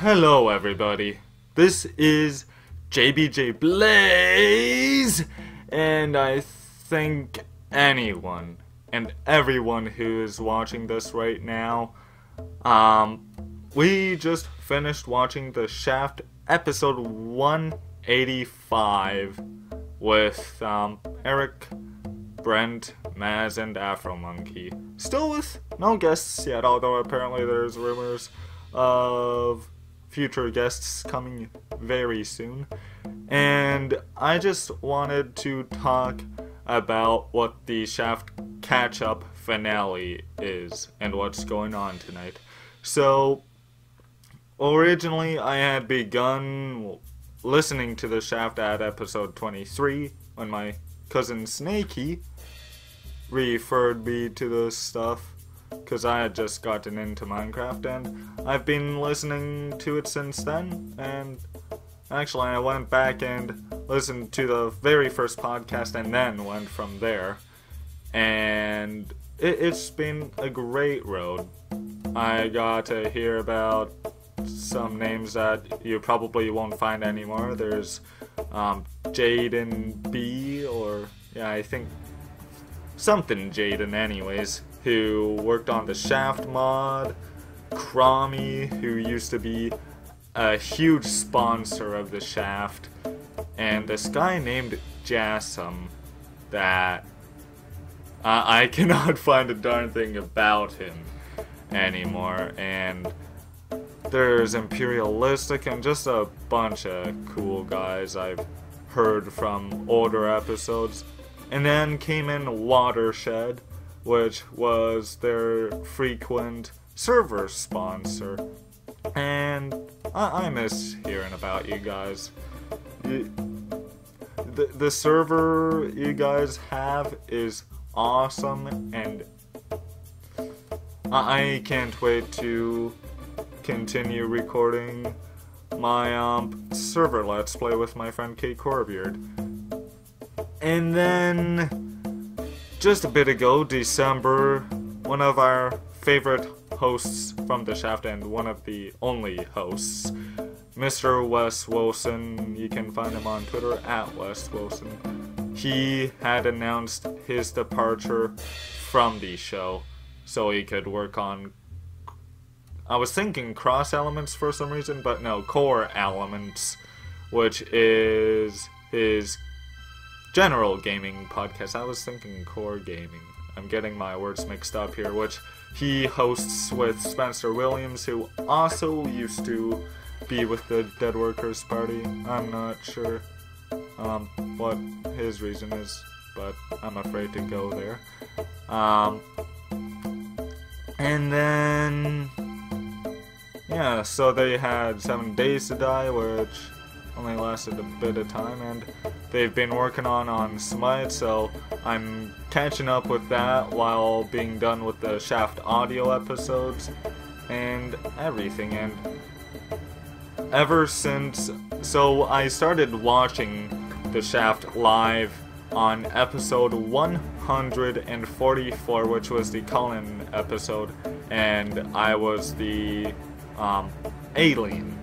Hello, everybody. This is JBJ Blaze, and I think anyone and everyone who is watching this right now, um, we just finished watching the Shaft episode 185 with um, Eric, Brent, Maz, and Afro Monkey. Still with no guests yet, although apparently there's rumors of future guests coming very soon. And I just wanted to talk about what the Shaft catch up finale is and what's going on tonight. So, originally, I had begun listening to the Shaft at episode 23 when my cousin Snakey referred me to this stuff because I had just gotten into Minecraft and I've been listening to it since then. And actually, I went back and listened to the very first podcast and then went from there. And it, has been a great road. I got to hear about some names that you probably won't find anymore. There's um, Jaden B, or yeah, I think something Jaden, anyways who worked on the Shaft mod, Crommy, who used to be a huge sponsor of the Shaft, and this guy named Jassum that uh, I cannot find a darn thing about him anymore, and there's Imperialistic and just a bunch of cool guys I've heard from older episodes. And then came in Watershed, which was their frequent server sponsor. And I, I miss hearing about you guys. The, the server you guys have is awesome, and I can't wait to continue recording my um, server Let's Play with my friend Kate Corbeard. And then just a bit ago, December, one of our favorite hosts from the Shaft and one of the only hosts, Mr. Wes Wilson. You can find him on Twitter at Wes Wilson. He had announced his departure from the show so he could work on. I was thinking cross elements for some reason, but no, core elements, which is his general gaming podcast. I was thinking core gaming. I'm getting my words mixed up here, which he hosts with Spencer Williams, who also used to be with the Dead Workers Party. I'm not sure um, what his reason is, but I'm afraid to go there. Um, and then, yeah, so they had Seven Days to Die, which only lasted a bit of time, and they've been working on on Smite, so I'm catching up with that while being done with the Shaft audio episodes and everything. And ever since, so I started watching the Shaft live on episode 144, which was the call-in episode, and I was the um, alien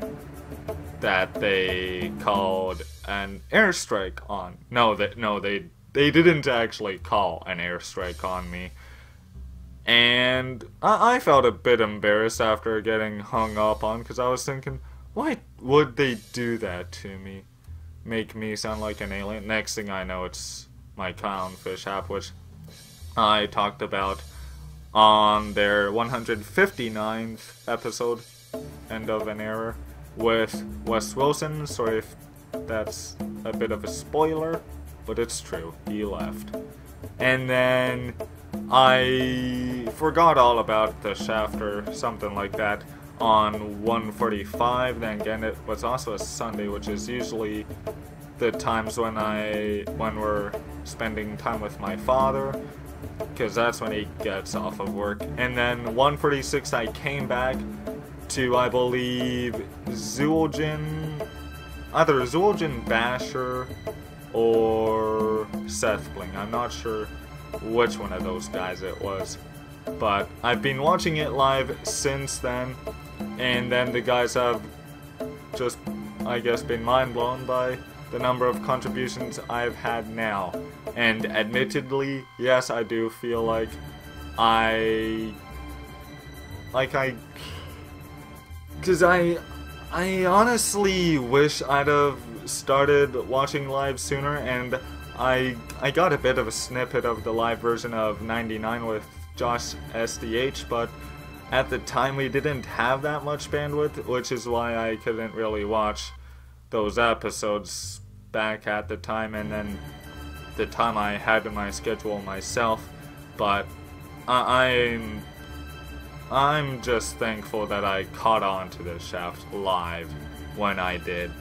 that they called an airstrike on. No, that no, they they didn't actually call an airstrike on me. And I, I felt a bit embarrassed after getting hung up on because I was thinking, why would they do that to me? Make me sound like an alien? Next thing I know, it's my clownfish app, which I talked about on their 159th episode, End of an Era with Wes Wilson. Sorry if that's a bit of a spoiler, but it's true. He left. And then I forgot all about the shaft or something like that on 145. Then again, it was also a Sunday, which is usually the times when I when we're spending time with my father because that's when he gets off of work. And then 146 I came back to, I believe, Zul'jin, either Zul'jin Basher or Seth Bling. I'm not sure which one of those guys it was. But I've been watching it live since then, and then the guys have just, I guess, been mind blown by the number of contributions I've had now. And admittedly, yes, I do feel like I. Like I. Because I. I honestly wish I'd have started watching live sooner, and I I got a bit of a snippet of the live version of 99 with Josh SDH, but at the time we didn't have that much bandwidth, which is why I couldn't really watch those episodes back at the time, and then the time I had in my schedule myself. But I, I'm I'm just thankful that I caught on to the Shaft live when I did.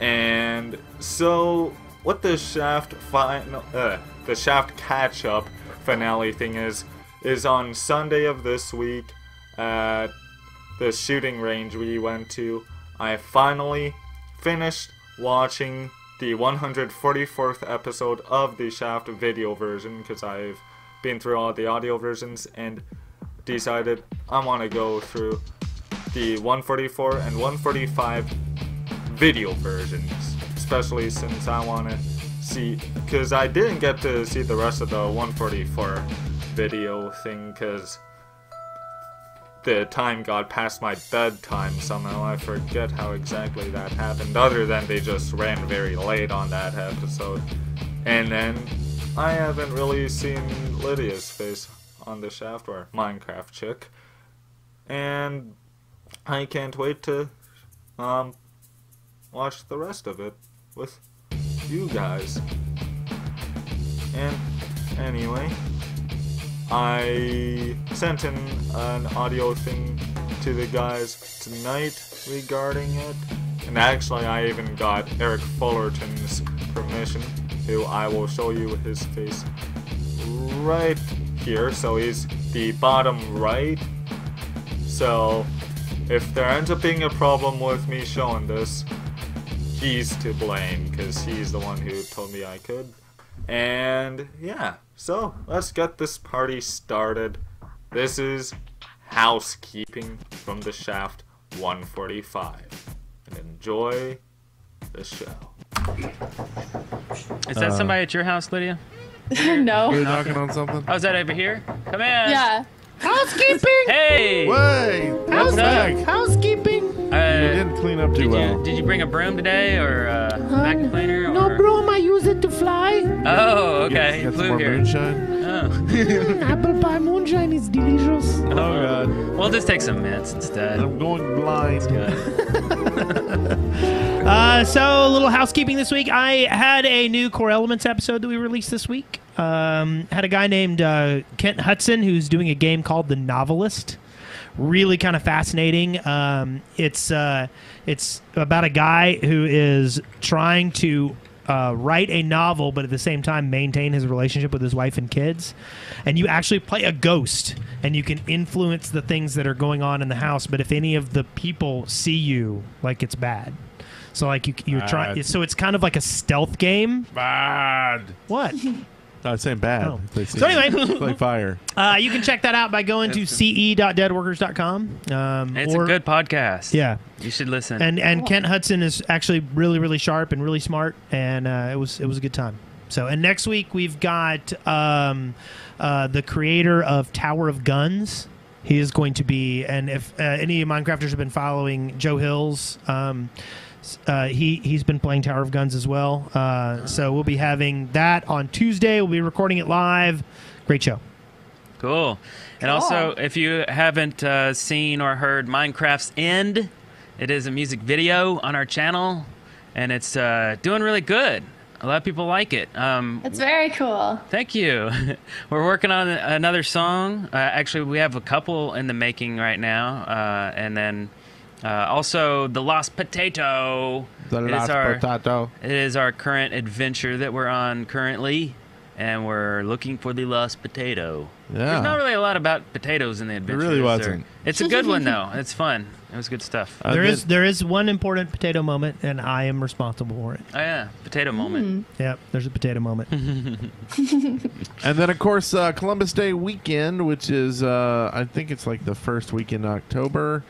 And so, what the Shaft final, uh, the Shaft catch up finale thing is, is on Sunday of this week at the shooting range we went to. I finally finished watching the 144th episode of the Shaft video version because I've been through all the audio versions and decided I want to go through the 144 and 145 video versions, especially since I want to see because I didn't get to see the rest of the 144 video thing because the time got past my bedtime somehow. I forget how exactly that happened, other than they just ran very late on that episode. And then I haven't really seen Lydia's face on the shaft or Minecraft chick. And I can't wait to um watch the rest of it with you guys. And anyway, I sent in an audio thing to the guys tonight regarding it. And actually, I even got Eric Fullerton's permission, who I will show you his face right here. So he's the bottom right. So if there ends up being a problem with me showing this, he's to blame because he's the one who told me I could. And yeah, so let's get this party started. This is housekeeping from the Shaft 145. And enjoy the show. Is that Uh, somebody at your house, Lydia? no. You're knocking on something? Oh, is that over here? Come in. Yeah. Housekeeping! Hey. Wait! What's What's back? Housekeeping! You Uh, didn't clean up too did well. you did you bring a broom today or a vacuum cleaner? No broom, I use it to fly. Oh, okay. Got some more here. moonshine? Oh. Apple pie moonshine is delicious. Oh, God. We'll just take some mints instead. I'm going blind. Uh, so, a little housekeeping this week. I had a new Core Elements episode that we released this week. Um, had a guy named uh, Kent Hudson who's doing a game called The Novelist. Really kind of fascinating. Um, it's uh, it's about a guy who is trying to uh, write a novel, but at the same time maintain his relationship with his wife and kids. And you actually play a ghost, and you can influence the things that are going on in the house. But if any of the people see you, like it's bad. So like you, you're trying. So it's kind of like a stealth game. Bad. What? I was saying bad. Oh. They see So anyway, it's like fire. uh, you can check that out by going to ce.deadworkers.com. Um, It's or, a good podcast. Yeah, You should listen. and and Kent Hudson is actually really really sharp and really smart, and uh, it was it was a good time. So and next week we've got um, uh, the creator of Tower of Guns. He is going to be, and if uh, any Minecrafters have been following Joe Hills, um, s- uh, he he's been playing Tower of Guns as well. Uh, so we'll be having that on Tuesday. We'll be recording it live. Great show. Cool. And also, if you haven't uh, seen or heard Minecraft's End, it is a music video on our channel, and it's uh, doing really good. A lot of people like it. Um, It's very cool. Thank you. We're working on another song. Uh, actually, we have a couple in the making right now, uh, and then uh, also the Lost Potato. The It is last our- potato. It is our current adventure that we're on currently, and we're looking for the Lost Potato. Yeah. There's not really a lot about potatoes in the adventure. really wasn't. It's a good one though. It's fun. It was good stuff. Uh, There then- is there is one important potato moment, and I am responsible for it. Oh yeah, potato moment. Yep, there's a potato moment. And then, of course, uh, Columbus Day weekend, which is, uh, I think it's like the first week in October.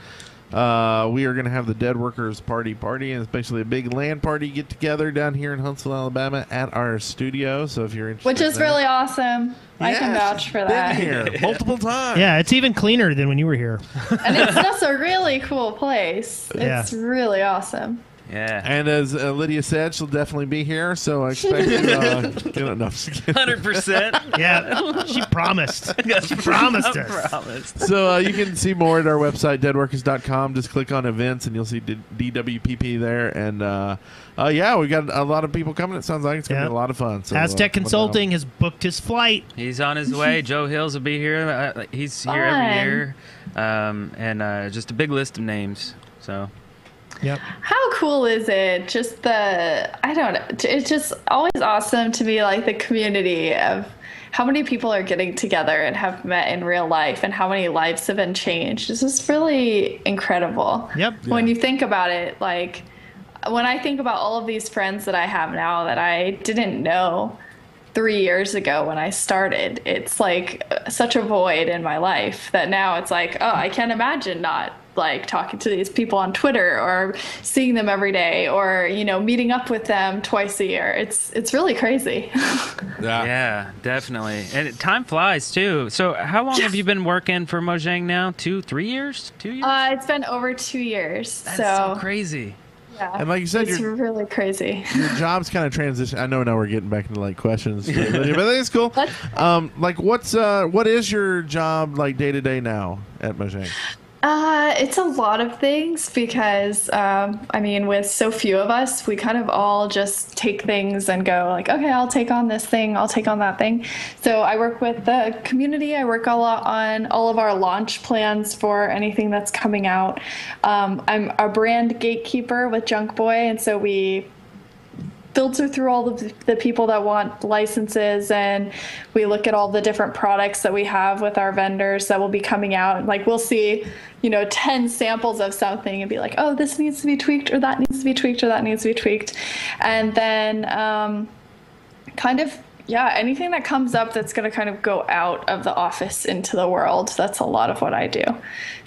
Uh, we are going to have the Dead Workers Party Party, and it's basically a big LAN party get together down here in Huntsville, Alabama, at our studio. So if you're interested, Which is in that- really awesome. I can vouch she's for been that. here multiple times. Yeah, it's even cleaner than when you were here. And it's just a really cool place. Yeah. It's really awesome. Yeah. And as uh, Lydia said, she'll definitely be here. So I expect to uh, get enough. Hundred percent. Yeah, she promised. She promised us. Promised. So uh, you can see more at our website, deadworkers.com. Just click on events and you'll see D- DWPP there. And uh, uh, yeah, we got a lot of people coming. It sounds like it's going to Yeah. be a lot of fun. So, uh, Aztec come Consulting has booked his flight. He's on his way. Joe Hills will be here. Uh, he's here every Fun. year, um, and uh, just a big list of names. So Yep. How cool is it? Just the, I don't know. It's just always awesome to be like the community of how many people are getting together and have met in real life and how many lives have been changed. This is really incredible. Yep. When you think about it, like when I think about all of these friends that I have now that I didn't know three years ago when I started, it's like such a void in my life that now it's like, oh, I can't imagine not like talking to these people on Twitter or seeing them every day or you know meeting up with them twice a year. It's it's really crazy. Yeah. yeah, definitely. And time flies too. So how long have you been working for Mojang now? Two, three years? Two years? uh, it's been over two years, That's so, so crazy. yeah, And like you said, it's your, really crazy. your job's kind of transition. I know now we're getting back into like questions, but I think it's cool. Um, like what's uh, what is your job like day to day now at Mojang? Uh, it's a lot of things because, um, I mean, with so few of us, we kind of all just take things and go like, okay, I'll take on this thing, I'll take on that thing. So I work with the community. I work a lot on all of our launch plans for anything that's coming out. Um, I'm a brand gatekeeper with Junk Boy, and so we filter through all of the people that want licenses and we look at all the different products that we have with our vendors that will be coming out. Like we'll see you know 10 samples of something and be like oh this needs to be tweaked or that needs to be tweaked or that needs to be tweaked. And then um, kind of yeah anything that comes up that's going to kind of go out of the office into the world that's a lot of what i do.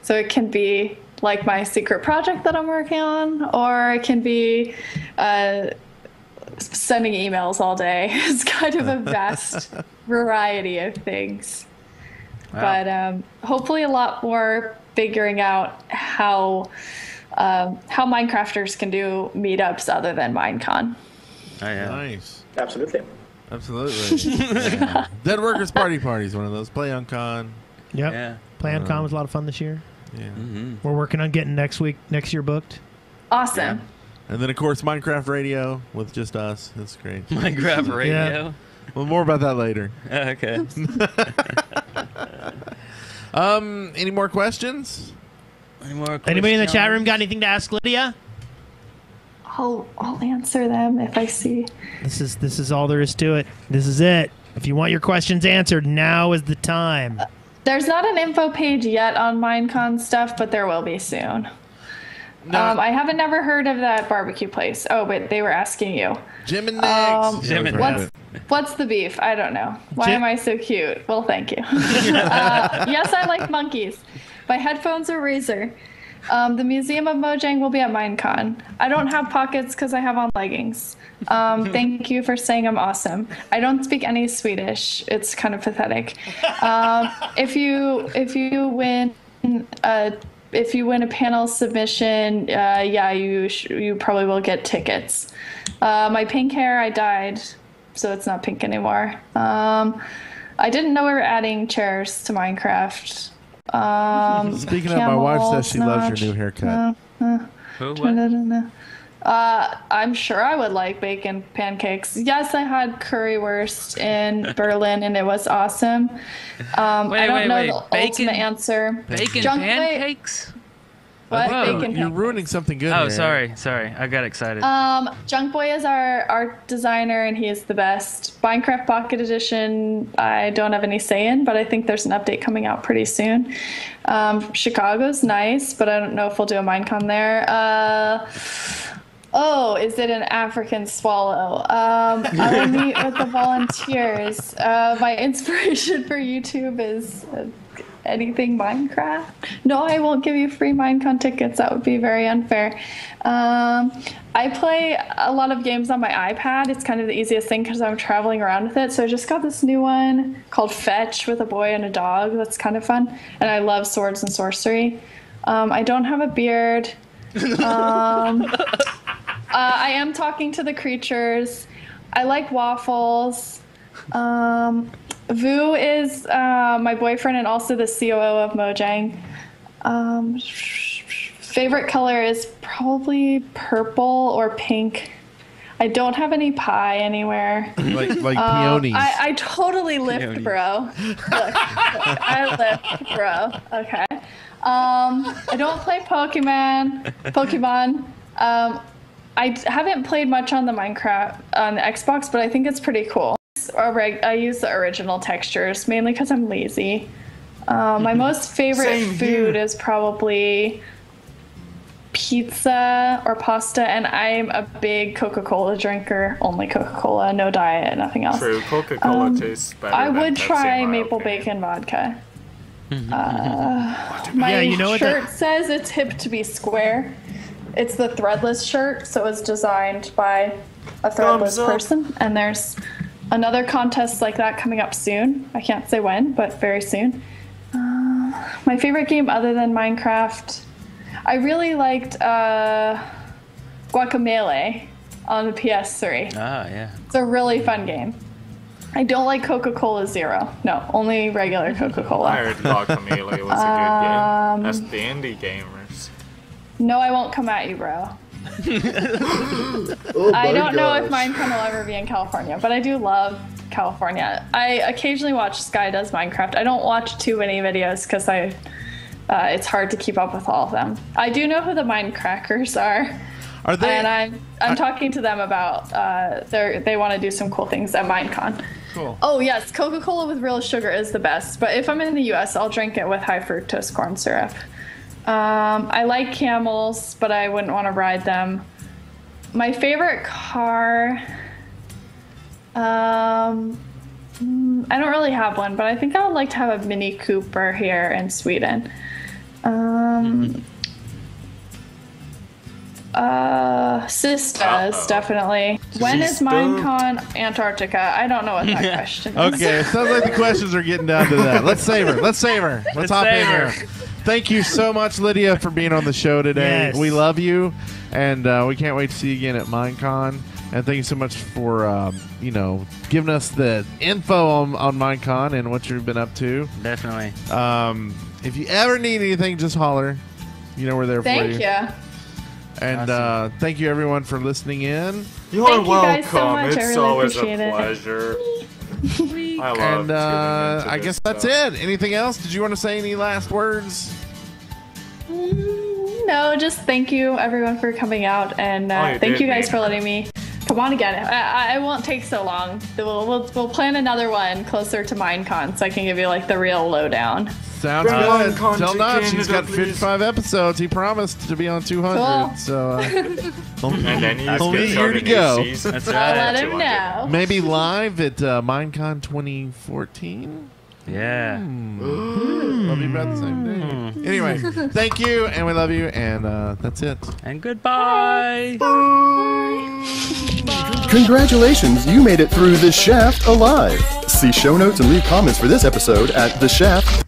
So it can be like my secret project that i'm working on or it can be uh, sending emails all day it's kind of a vast variety of things Wow. but um, hopefully a lot more figuring out how um, how minecrafters can do meetups other than minecon Oh, yeah. Nice. Absolutely. Absolutely. Yeah. Dead Workers Party Party is one of those. Play on con. Yep. Yeah. Con was a lot of fun this year. Yeah. Mm-hmm. We're working on getting next week, next year booked. awesome And then, of course, Minecraft Radio with just us. That's great. Minecraft radio. Yeah. well, more about that later. okay. Um, any more questions? Any more Anybody in the chat room got anything to ask Lydia? I'll, I'll answer them if i see This is this is all there is to it. This is it. If you want your questions answered, now is the time. there's not an info page yet on minecon stuff but there will be soon No, um, i haven't never heard of that barbecue place oh but they were asking you Jim and Nick's. Um, Jim and What's what's the beef? I don't know. Why Jim- am I so cute? Well, thank you. uh, yes, I like monkeys. My headphones are Razer. Um, the Museum of Mojang will be at Minecon. I don't have pockets because I have on leggings. Um, thank you for saying I'm awesome. I don't speak any Swedish. It's kind of pathetic. Um, if you if you win uh, if you win a panel submission, uh, yeah, you sh- you probably will get tickets. Uh, my pink hair, I dyed, so it's not pink anymore. Um, I didn't know we were adding chairs to Minecraft. Um, Speaking of, my wife says she camel, loves your new haircut. Who? What? Notch. Uh, I'm sure I would like bacon pancakes. Yes, I had currywurst in Berlin and it was awesome. Um, Wait, I don't wait, know wait. the Bacon- ultimate answer. Bacon Junk Boy- pancakes? What? Whoa. Bacon You're pancakes. ruining something good. Oh, here. sorry, sorry. I got excited. Um, Junk Boy is our art designer, and he is the best. Minecraft Pocket Edition, I don't have any say in, but I think there's an update coming out pretty soon. Um, Chicago's nice, but I don't know if we'll do a Minecon there. Uh, oh, is it an African swallow? Um, I will meet with the volunteers. Uh, my inspiration for YouTube is. Uh, anything Minecraft. No, I won't give you free Minecon tickets. That would be very unfair. Um, I play a lot of games on my iPad. It's kind of the easiest thing because I'm traveling around with it. So I just got this new one called Fetch with a boy and a dog. That's kind of fun. And I love swords and sorcery. Um, I don't have a beard. Um, I am talking to the creatures. I like waffles. Um, Vu is uh, my boyfriend and also the COO of Mojang. Um, favorite color is probably purple or pink. I don't have any pie anywhere. like like Um, peonies. I, I totally lift, Peonies. bro. Look, I lift, bro. Okay. Um, I don't play Pokemon. Pokemon. Um, I d- haven't played much on the Minecraft on the Xbox, but I think it's pretty cool. Or I use the original textures mainly because I'm lazy. Um, my most favorite Same food here. is probably pizza or pasta, and I'm a big Coca-Cola drinker. Only Coca-Cola, no diet, nothing else. True, Coca Cola Um, tastes better. I would Pepsi, try in maple opinion. bacon vodka. Uh, my Yeah, you know what that- shirt says it's hip to be square. It's the threadless shirt, so it's designed by a threadless person. And there's another contest like that coming up soon. I can't say when, but very soon. Uh, my favorite game other than Minecraft, I really liked uh, Guacamelee on the PS3. Ah, yeah. It's a really fun game. I don't like Coca Cola Zero. No, only regular Coca Cola. I Cola. heard Guacamelee was a good game. That's the indie gamers. No, I won't come at you, bro. Oh I don't know if gosh. Minecraft will ever be in California, but I do love California. I occasionally watch Sky Does Minecraft. I don't watch too many videos because I, uh, it's hard to keep up with all of them. I do know who the Minecrackers are, Are they? and I'm I'm talking to them about uh, they they want to do some cool things at Minecon. Cool. Oh yes, Coca-Cola with real sugar is the best. But if I'm in the U.S., I'll drink it with high fructose corn syrup. Um, I like camels, but I wouldn't want to ride them. My favorite car. Um, mm, I don't really have one, but I think I would like to have a Mini Cooper here in Sweden. Um, uh, Sistas, Uh-oh. definitely. When is Sistas. Minecon Antarctica? I don't know what that question is. Okay, it sounds like the questions are getting down to that. Let's save her. Let's save her. Let's, Let's hop in save her. Here. Thank you so much, Lydia, for being on the show today. Yes. We love you, and uh, we can't wait to see you again at Minecon. And thank you so much for um, you know giving us the info on, on Minecon and what you've been up to. Definitely. Um, if you ever need anything, just holler. You know we're there for Thank you. you. And Awesome. uh, thank you everyone for listening in. You're Thank you welcome. guys so much. I It's really always a pleasure. it. pleasure. I love And uh, I this guess that's it. Anything else? Did you want to say any last words? No, just thank you everyone for coming out, and uh, Oh, thank did, you guys man. for letting me come on again. I, I- I won't take so long. We'll, we'll, we'll plan another one closer to MineCon, so I can give you like the real lowdown. Sounds Bring good. on Tell to Notch he's Canada, got please. 55 episodes. He promised to be on 200. Cool. So uh, And then you just Only get a year started to a new go. season. That's I'll right. let him 200. know. maybe live at uh, Minecon 2014. Yeah. That'll be about the same day. Anyway, thank you, and we love you, and uh, that's it. And goodbye. Congratulations, you made it through The Shaft alive. See show notes and leave comments for this episode at The Shaft.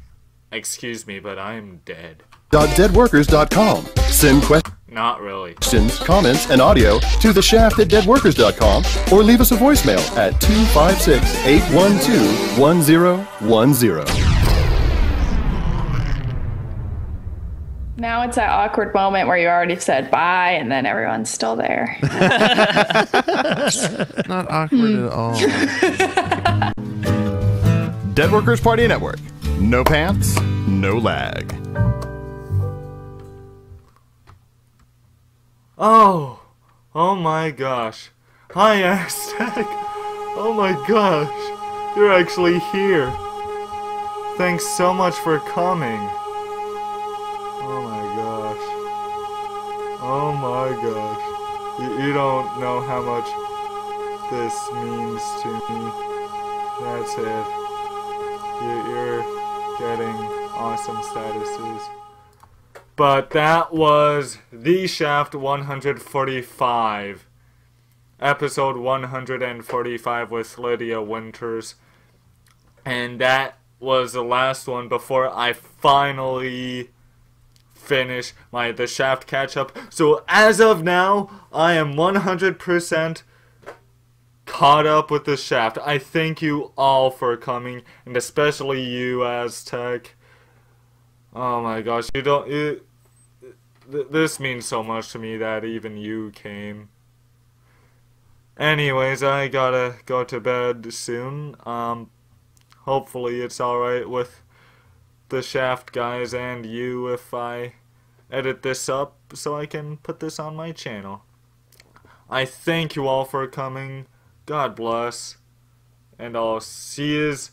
Excuse me, but I'm dead. .Deadworkers.com. Send Not really. questions, comments, and audio to the shaft at deadworkers.com or leave us a voicemail at 256 812 1010. Now it's that awkward moment where you already said bye, and then everyone's still there. Not awkward at all. Dead Workers Party Network. No pants, no lag. Oh, oh my gosh. Hi, Aztec. Oh my gosh. You're actually here. Thanks so much for coming. Oh my gosh. You, you don't know how much this means to me. That's it. You, you're getting awesome statuses. But that was The Shaft 145. Episode 145 with Lydia Winters. And that was the last one before I finally finish my The Shaft catch up. So as of now, I am 100% caught up with The Shaft. I thank you all for coming, and especially you, Aztec. Oh my gosh, you don't. You, th- this means so much to me that even you came. Anyways, I gotta go to bed soon. Um, hopefully it's alright with the Shaft guys and you if I edit this up so I can put this on my channel. I thank you all for coming. God bless. And I'll see yous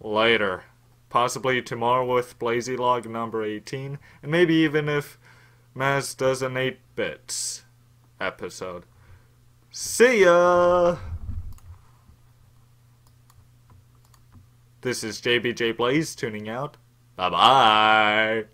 later. Possibly tomorrow with Blazy Log number 18. And maybe even if Maz does an 8 bits episode. See ya! This is JBJ Blaze tuning out. Bye bye!